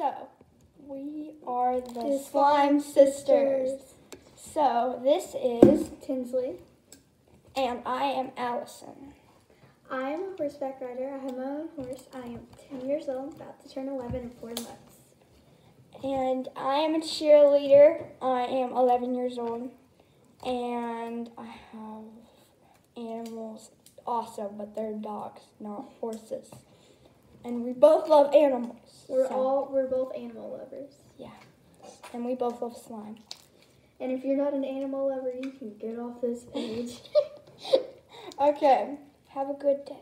So, we are the, The Slime Slime Sisters. So, this is, Tinsley. and I am Allison. I am a horseback rider. I have my own horse. I am 10 years old, about to turn 11 in four months. And I am a cheerleader. I am 11 years old. And I have animals also, but they're dogs, not horses. And we both love animals. We're so- all we're both animal lovers. Yeah. And we both love slime. And if you're not an animal lover, you can get off this page. okay. Have a good day.